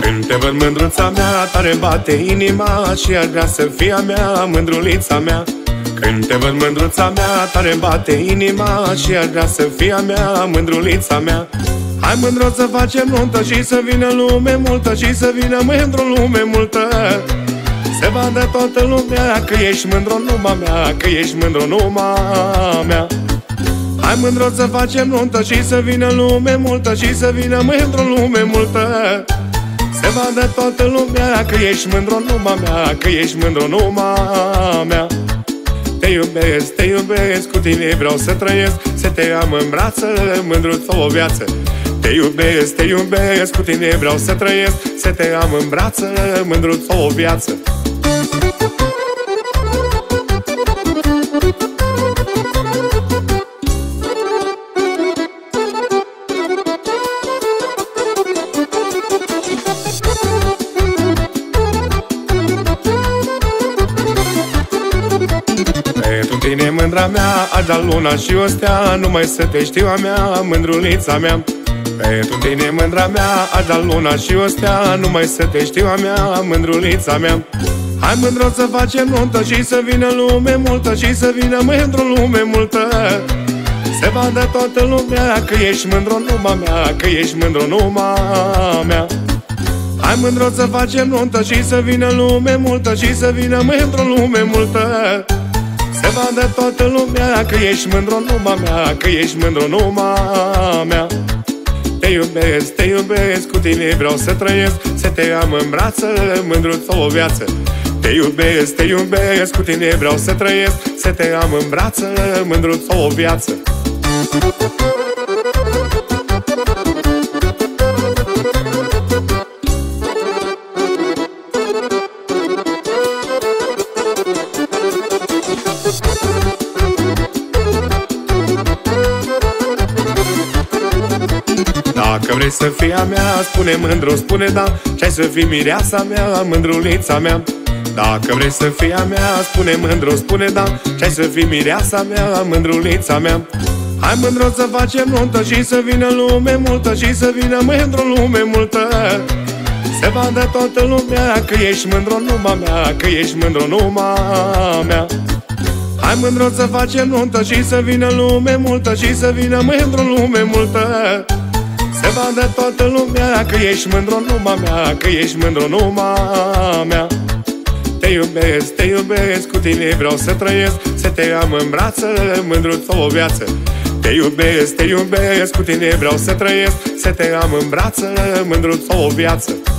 Când te văd mândruța mea, tare bate inima Și ar vrea să fie a mea, mândrulița mea. Când te văd mândruța mea, tare bate inima Și ar vrea să fie a mea, mândrulița mea Hai mândru să facem nuntă și să vină lume multă Și să vină mândru lume multă. Se vadă toată lumea că ești mândru numai mea Că ești mândru numai mea. Hai mândru să facem nuntă și să vină lume multă Și să vină mândru lume multă. Se vadă toată lumea că ești mândru numai mea Că ești mândru numai mea. Te iubesc, te iubesc, cu tine vreau să trăiesc. Să te am în brață, mândruță o viață Te iubesc, te iubesc, cu tine vreau să trăiesc Să te am în brață, mândruță o viață. Pentru tine mândra mea, aș da luna și o stea Numai să te știu a mea, mândrulița mea Pentru tine mândra mea, aș da luna și o stea Numai să te știu a mea, mândrulița mea. Hai mândru să facem nuntă și să vină lume multă Și să vină mândru lume multă. Se vadă toată lumea că ești mândru numai mea Că ești mândru numai mea. Hai mândru să facem nuntă și să vină lume multă Și să vină mândru lume multă. Se vadă toată lumea că ești mândru numai mea Că ești mândru numai mea Te iubesc, te iubesc, cu tine vreau să trăiesc. Să te am în brață, mândruță o viață. Te iubesc, te iubesc, cu tine vreau să trăiesc. Să te am în brață, mândruță o viață Dacă vrei să fii a mea, spune mândru, spune da. Ce-ai să fii mireasa mea, mândrulița mea. Dacă vrei să fii a mea, spune mândru, spune da. Ce-ai să fii mireasa mea, mândrulița mea. Hai mândru să facem nuntă și să vină lume multă Și să vină mândru lume multă. Se vadă toată lumea că ești mândru numai mea Că ești mândru numai mea. Hai mândru să facem nuntă și să vină lume multă Și să vină mândru lume multă Se vadă toată lumea că ești mândru numai mea Că ești mândru numai mea. Te iubesc, te iubesc, cu tine vreau să trăiesc Să te am în brață, mândruță o viață. Te iubesc, te iubesc, cu tine vreau să trăiesc Să te am în brață, mândruță o viață